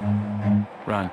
Run.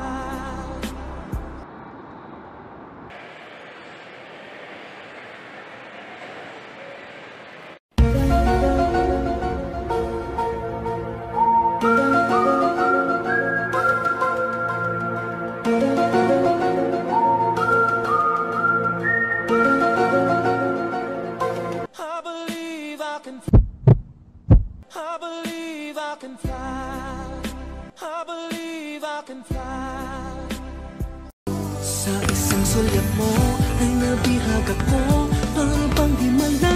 can fly. I believe I can fly. Sa isang sulyap mo Ay nabihag ako Parang panghimala